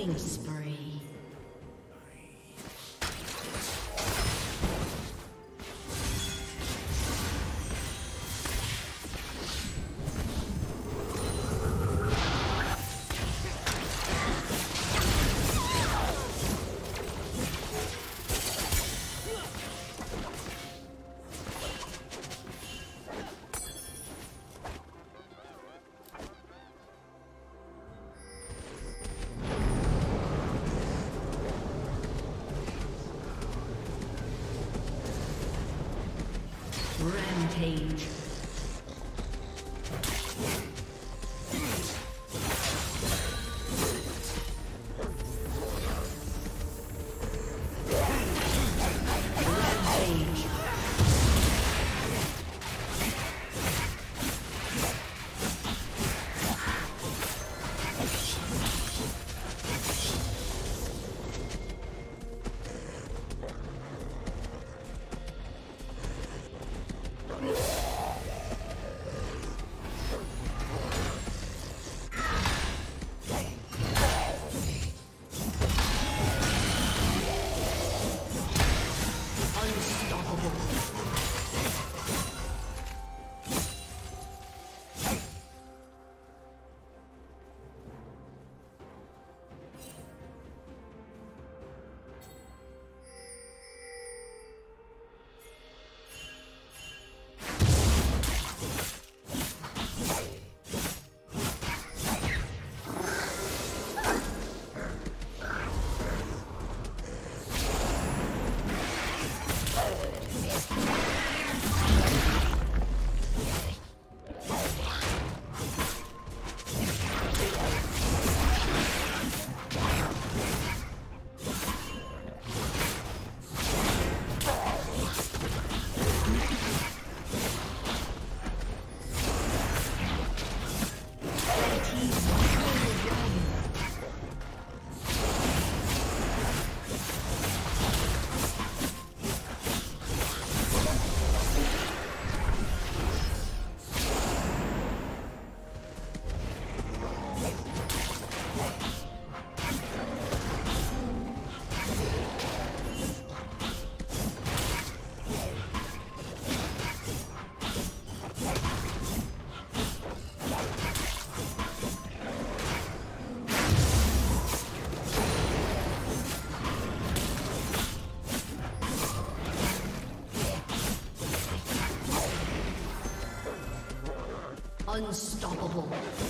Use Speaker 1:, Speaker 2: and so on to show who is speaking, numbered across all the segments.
Speaker 1: Killing spree. Rampage. Unstoppable.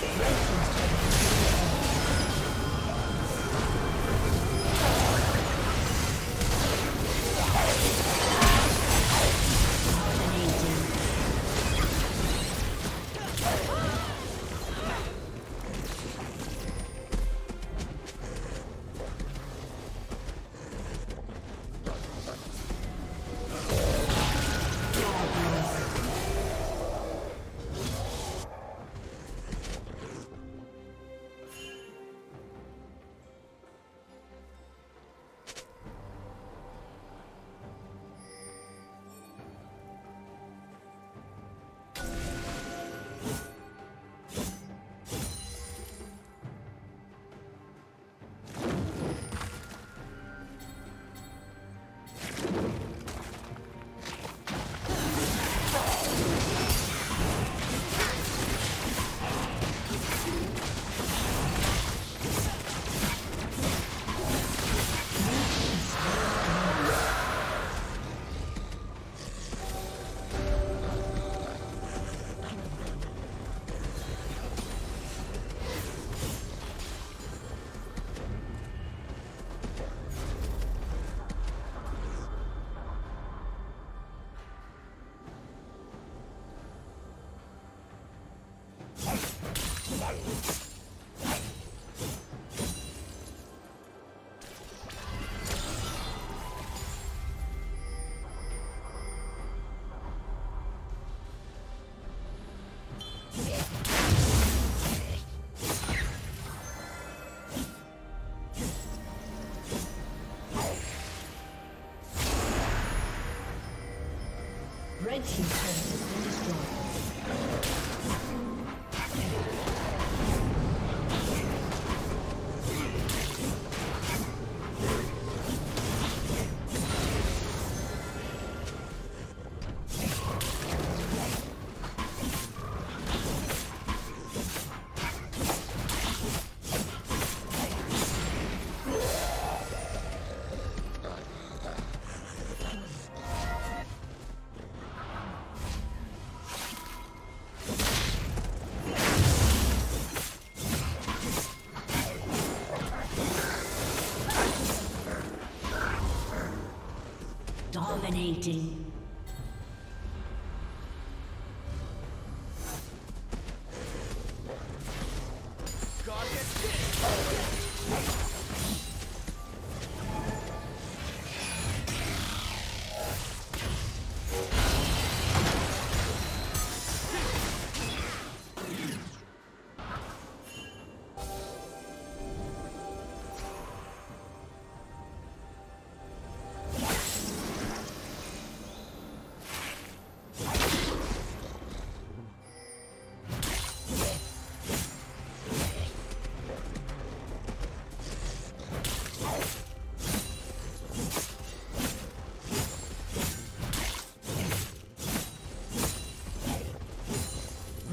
Speaker 1: Yeah. Red Team's Dominating.